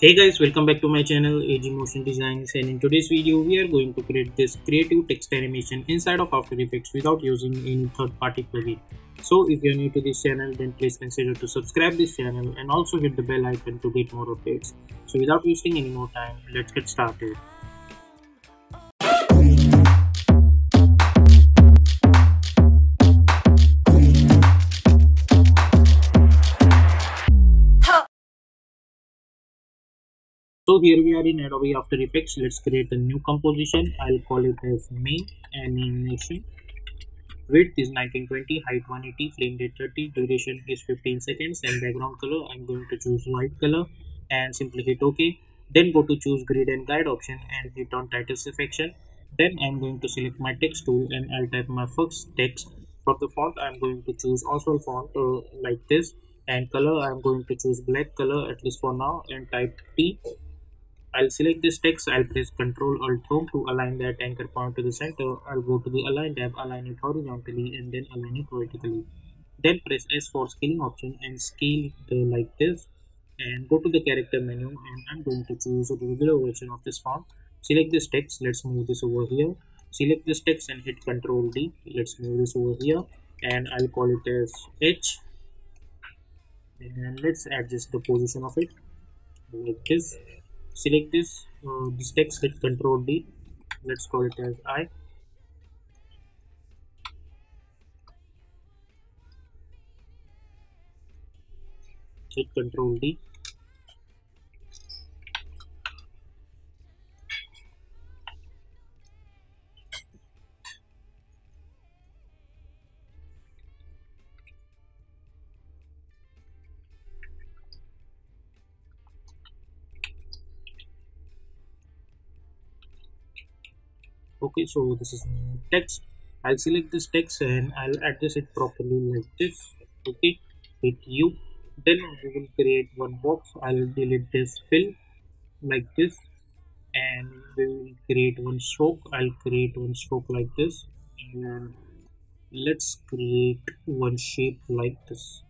Hey guys, welcome back to my channel AG Motion Designs and in today's video we are going to create this creative text animation inside of After Effects without using any third-party plugin. So if you are new to this channel then please consider to subscribe this channel and also hit the bell icon to get more updates. So without wasting any more time, let's get started. So here we are in Adobe After Effects. Let's create a new composition. I'll call it as main animation. Width is 1920, height 180, frame rate 30, duration is 15 seconds, and background color I'm going to choose white color and simply hit OK. Then go to choose grid and guide option and hit on title section. Then I'm going to select my text tool and I'll type my first text. For the font, I'm going to choose Oswald font uh, like this and color I'm going to choose black color at least for now and type T I'll select this text, I'll press Ctrl Alt Home to align that anchor point to the center. I'll go to the Align tab, align it horizontally and then align it vertically. Then press S for scaling option and scale it like this. And go to the character menu and I'm going to choose a regular version of this font. Select this text, let's move this over here. Select this text and hit Ctrl D. Let's move this over here and I'll call it as H. And let's adjust the position of it like this select this uh, this text hit control D. Let's call it as I. Hit control D okay so this is text. I'll select this text and i'll adjust it properly like this. Okay hit u. Then we will create one box. I'll delete this fill like this. And we will create one stroke. I'll create one stroke like this. And let's create one shape like this.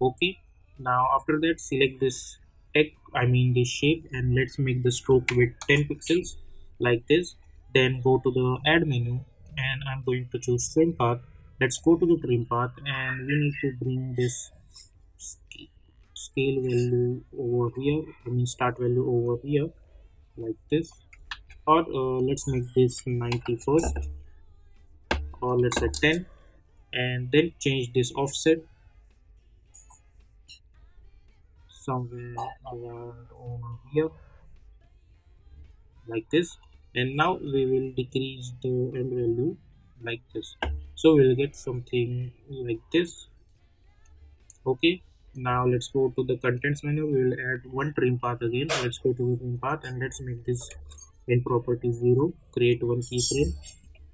Okay now after that select this text i mean this shape and let's make the stroke with 10 pixels like this then go to the add menu and i'm going to choose trim path. Let's go to the trim path and we need to bring this scale value over here. I mean start value over here like this. Or uh, let's make this 90 first or let's say 10 and then change this offset somewhere around over here like this and now we will decrease the end value like this. So we'll get something like this. Okay. Now let's go to the contents menu. We will add one trim path again. Let's go to the trim path and let's make this in property 0 create one keyframe.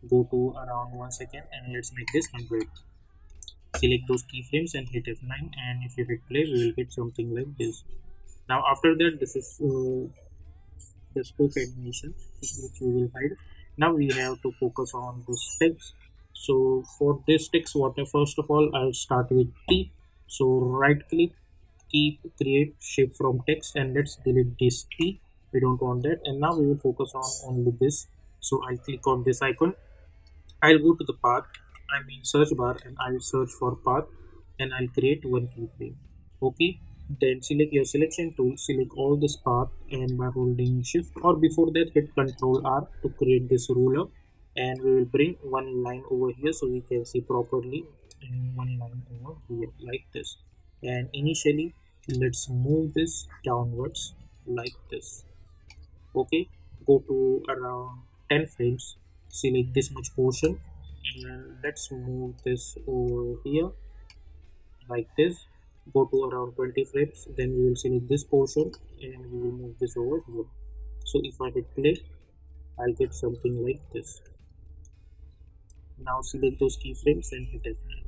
Go to around one second and let's make this 100 select those keyframes and hit f9 and if you hit play we will get something like this. Now after that this is uh, spoke animation which we will hide. Now we have to focus on this text so for this text what first of all i'll start with t. So right click keep create shape from text and let's delete this t we don't want that. And now we will focus on only this. So i'll click on this icon. I'll go to the path. I mean search bar and i'll search for path and i'll create one keyframe. Okay then select your selection tool select all this path and by holding shift or before that hit ctrl r to create this ruler. And we will bring one line over here so we can see properly and one line over here like this. And initially let's move this downwards like this. Okay go to around 10 frames select this much portion. And let's move this over here like this go to around 20 frames then we will select this portion and we will move this over here. So if i hit play i'll get something like this. Now select those keyframes and hit f9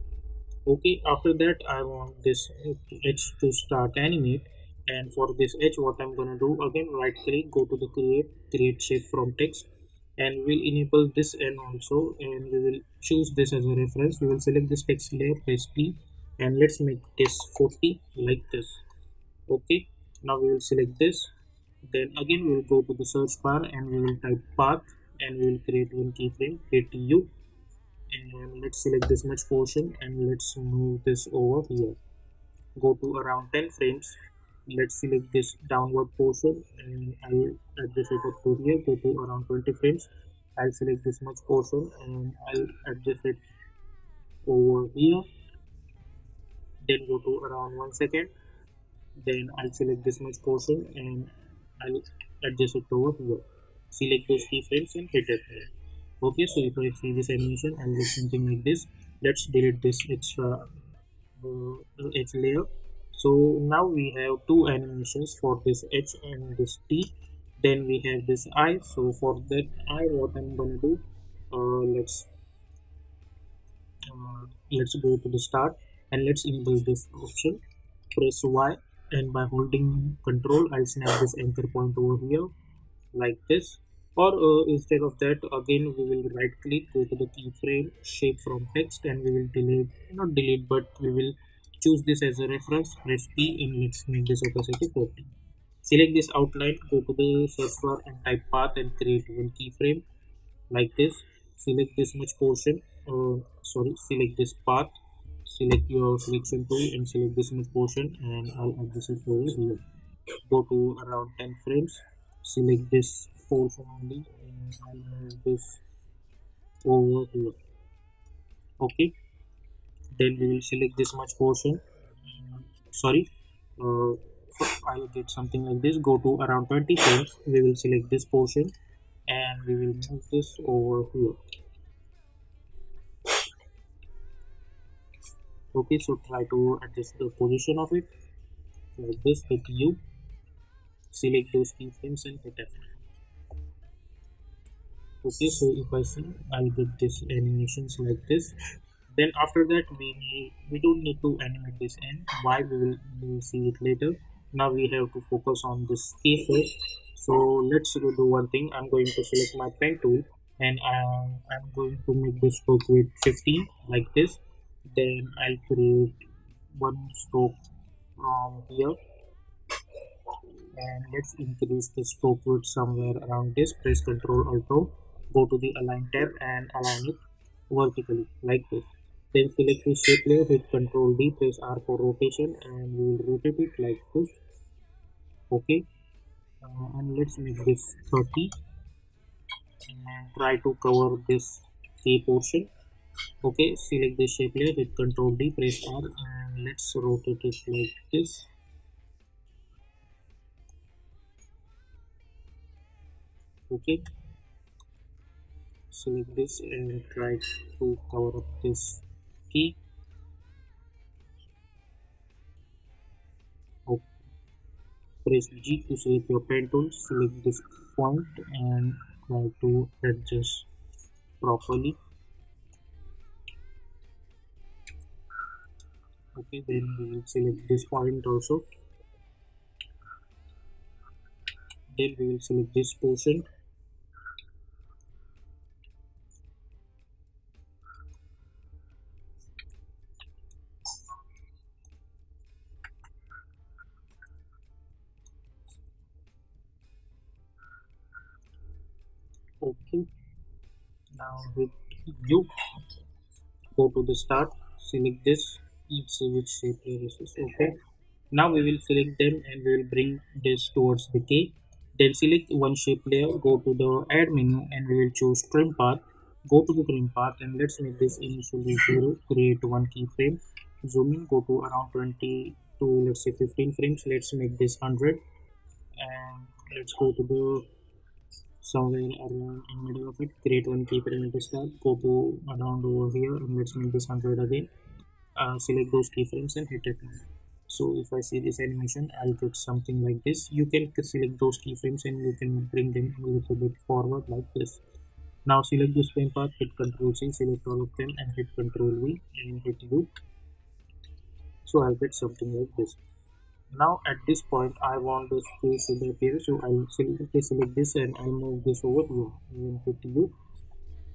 okay after that i want this edge to start animate. And for this edge what i'm gonna do again right click go to the create create shape from text. And we'll enable this end also and we will choose this as a reference. We will select this text layer press T and let's make this 40 like this. Okay now we will select this. Then again we will go to the search bar and we will type path and we will create one keyframe hit u. And let's select this much portion and let's move this over here. Go to around 10 frames. Let's select this downward portion and I'll adjust it up to here. Go to around 20 frames. I'll select this much portion and I'll adjust it over here then go to around one second. Then I'll select this much portion and I'll adjust it over here select those keyframes and hit it. Okay so if I see this animation I'll get something like this. Let's delete this extra uh, edge layer. So now we have two animations for this h and this t. Then we have this i. So for that i what i'm gonna do uh, let's uh, let's go to the start and let's enable this option. Press y and by holding control i'll snap this anchor point over here like this. Or uh, instead of that again we will right click go to the keyframe shape from text and we will delete not delete but we will choose this as a reference. Press p and let's make this opacity 40 select this outline go to the search bar and type path and create one keyframe like this. Select this much portion uh, sorry select this path select your selection tool and select this much portion and I'll adjust this over here go to around 10 frames. Select this portion only and I'll move this over here. Okay. Then we will select this much portion. Sorry. Uh, I'll get something like this. Go to around 20 frames. We will select this portion and we will move this over here okay so try to adjust the position of it. Like this hit U select those keyframes and hit F. Okay so if I see I'll get this animations like this. Then after that we we don't need to animate this end. Why we will we'll see it later. Now we have to focus on this key first. So let's do one thing. I'm going to select my pen tool and uh, i'm going to make the stroke width 15 like this then i'll create one stroke from here and let's increase the stroke width somewhere around this press ctrl alt go to the align tab and align it vertically like this then select the shape layer, hit Ctrl D, press R for rotation and we will rotate it like this. Okay. Uh, and let's make this 30 and try to cover this K portion. Okay, select the shape layer, with Ctrl D, press R and let's rotate it like this. Okay select this and try to cover up this key okay. press G to select your pen tool select this point and try to adjust properly okay then we will select this point also. Then we will select this portion. Okay. Now with you go to the start select this see which shape okay. Now we will select them and we will bring this towards the K then select one shape layer go to the add menu and we will choose trim path. Go to the trim path and let's make this initially zero create one keyframe. Zoom in go to around 20 to let's say 15 frames. Let's make this 100 and let's go to the somewhere around in middle of it. Create one keyframe at the start go to around over here and let's make this 100 again uh, select those keyframes and hit it so if I see this animation I'll get something like this. You can select those keyframes and you can bring them a little bit forward like this. Now select this trim path hit ctrl C select all of them and hit ctrl V and hit U. So I'll get something like this. Now at this point I want the space to appear. So I'll select, select this and I'll move this over here and hit U.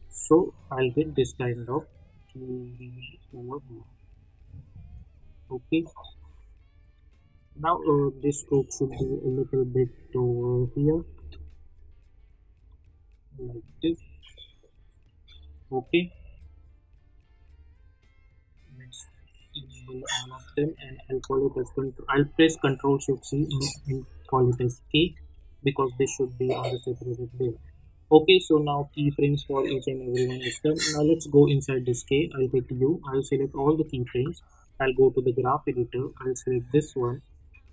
So I'll get this kind of over here okay. Now uh, this stroke should be a little bit over over here. Like this. Okay. Let's all of them and I'll call it as control I'll press control shift C and, call it as K because this should be on the separated layer okay so now keyframes for each and every one is done now let's go inside this K. I'll hit U I'll select all the keyframes I'll go to the graph editor. I'll select this one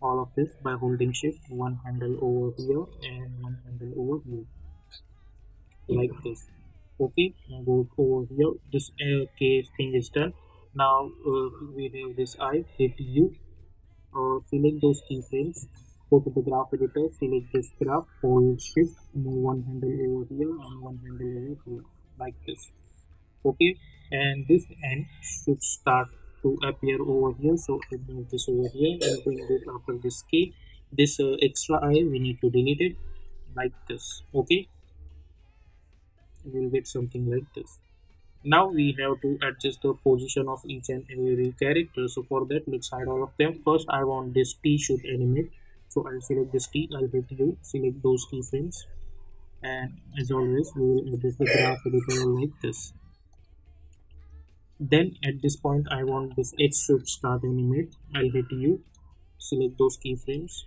all of this by holding shift one handle over here and one handle over here. Like this. Okay go over here. This uh, case thing is done. Now uh, we have this eye hit u. Uh, select those keyframes go to the graph editor select this graph hold shift move one handle over here and one handle over here. Like this. Okay and this end should start to appear over here. So I move this over here and bring this after this key. This uh, extra eye we need to delete it like this okay? We'll get something like this. Now we have to adjust the position of each and every character. So for that let's hide all of them. First i want this t should animate. So i'll select this t i'll hit u select those keyframes and as always we will adjust the graph editor like this then at this point i want this x should start animate. I'll hit u select those keyframes.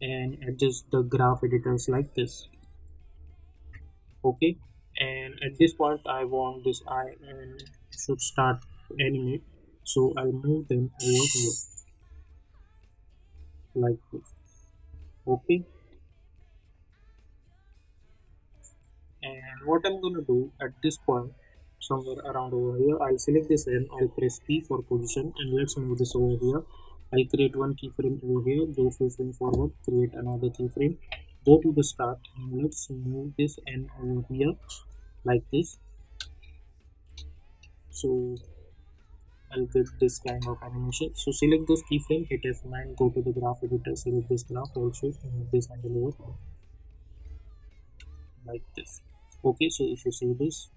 And adjust the graph editors like this. Okay? And at this point I want this eye and should start animate. So I'll move them over here. Like this. Okay what I'm gonna do at this point somewhere around over here I'll select this and I'll press P for position and let's move this over here. I'll create one keyframe over here go full frame forward create another keyframe go to the start and let's move this n over here like this. So I'll get this kind of animation. So select this keyframe hit F9 go to the graph editor select this graph also move this angle over like this okay so if you see this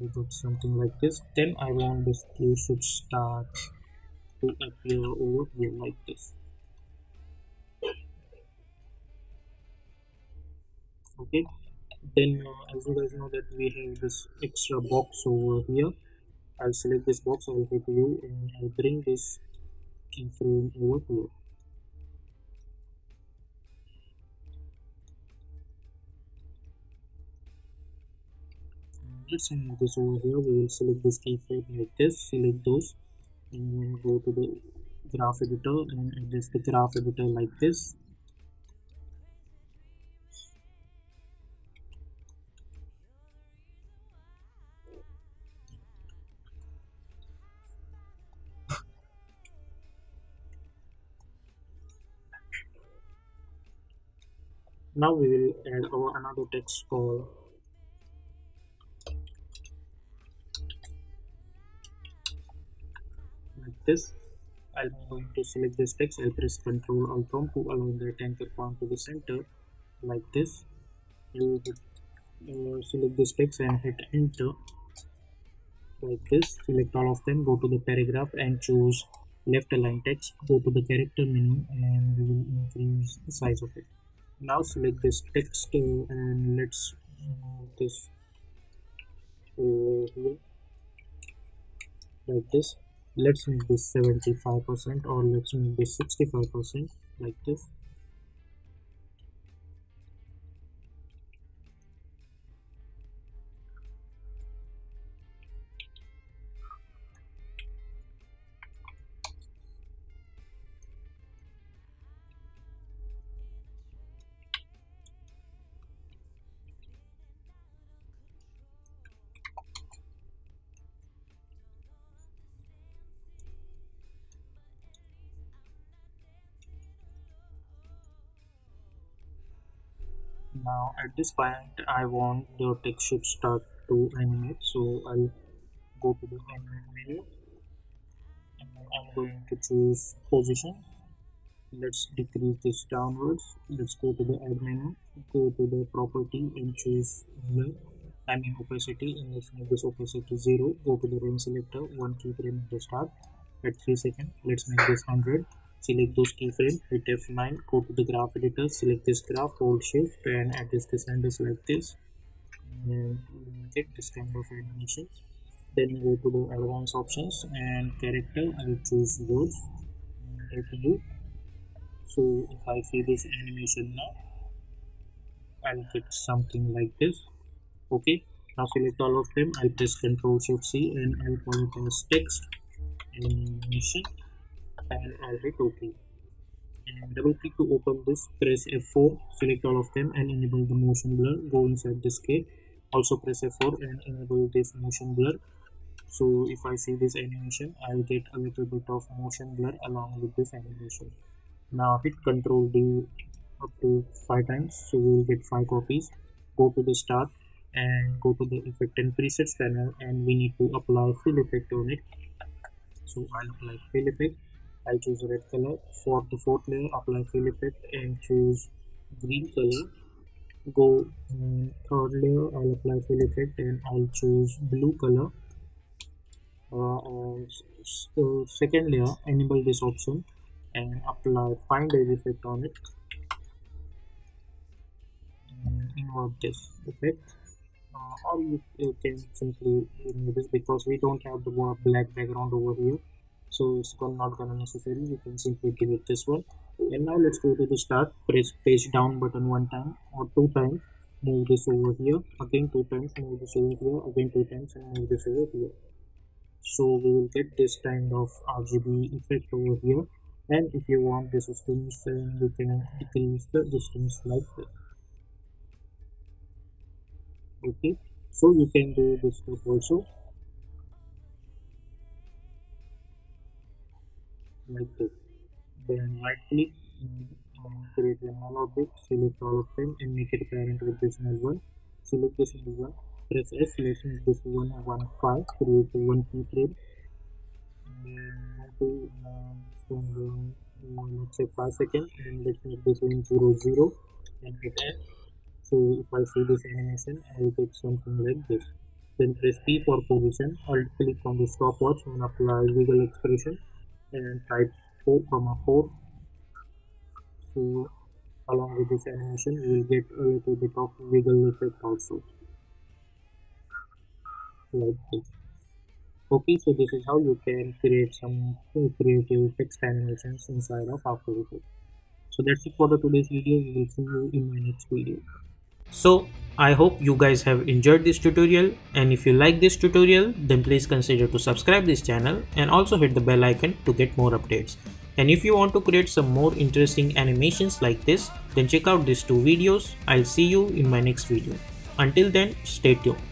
we got something like this. Then I want this key should start to appear over here like this. Okay then uh, as you guys know that we have this extra box over here. I'll select this box I'll hit and I'll bring this keyframe over here let's move this over here we will select this keyframe like this select those and go to the graph editor and adjust the graph editor like this now we will add our another text called this I'm going to select this text I'll press Ctrl Alt Prompt to align the anchor point to the center like this. Uh, select this text and hit enter like this. Select all of them go to the paragraph and choose left align text go to the character menu and we will increase the size of it. Now select this text and let's move this here. Like this let's make this 75 percent or let's make this 65 percent like this now at this point I want the text should start to animate so I'll go to the animate menu. And I'm going to choose position. Let's decrease this downwards. Let's go to the add menu go to the property and choose blur I mean opacity. And let's make this opacity 0 go to the range selector. One keyframe the start. At 3 seconds let's make this 100 select those keyframe hit f9 go to the graph editor select this graph hold shift and adjust the centers like this. And get this kind of animation. Then go to the advanced options and character i will choose words. And so if i see this animation now i'll get something like this. Okay now select all of them. I'll press ctrl shift c and i'll call it as text animation i'll hit ok and double click to open this press f4 select all of them and enable the motion blur. Go inside this scale also press f4 and enable this motion blur. So if i see this animation i'll get a little bit of motion blur along with this animation. Now hit ctrl d up to five times. So we'll get five copies. Go to the start and go to the effect and presets panel and we need to apply fill effect on it. So i'll apply fill effect i'll choose red color. For the fourth layer apply fill effect and choose green color. Go um, third layer i'll apply fill effect and i'll choose blue color. Uh, and so second layer enable this option and apply find edge effect on it. And invert this effect. Uh, or you, you, can simply remove this because we don't have the black background over here so it's not gonna necessary. You can simply give it this one. And now let's go to the start. Press page down button one time or two times. Move this over here. Again two times. Move this over here. Again two times. And move this over here. So we will get this kind of RGB effect over here. And if you want this distance you can decrease the distance like this. Okay. So you can do this step also like this then right click create a null object select all of them and make it parent with this one select this one. Press S make this one one create one keyframe and um, from let's say five seconds and let's make this one zero zero. And hit N so if I see this animation I will get something like this. Then press P for position I'll click on the stopwatch and apply wiggle expression and type 4 comma 4 so along with this animation we will get a little bit of wiggle effect also. Like this. Okay so this is how you can create some creative text animations inside of after effects. So that's it for the today's video. We will see you in my next video so I hope you guys have enjoyed this tutorial and if you like this tutorial then please consider to subscribe this channel and also hit the bell icon to get more updates. And if you want to create some more interesting animations like this then check out these two videos. I'll see you in my next video. Until then stay tuned.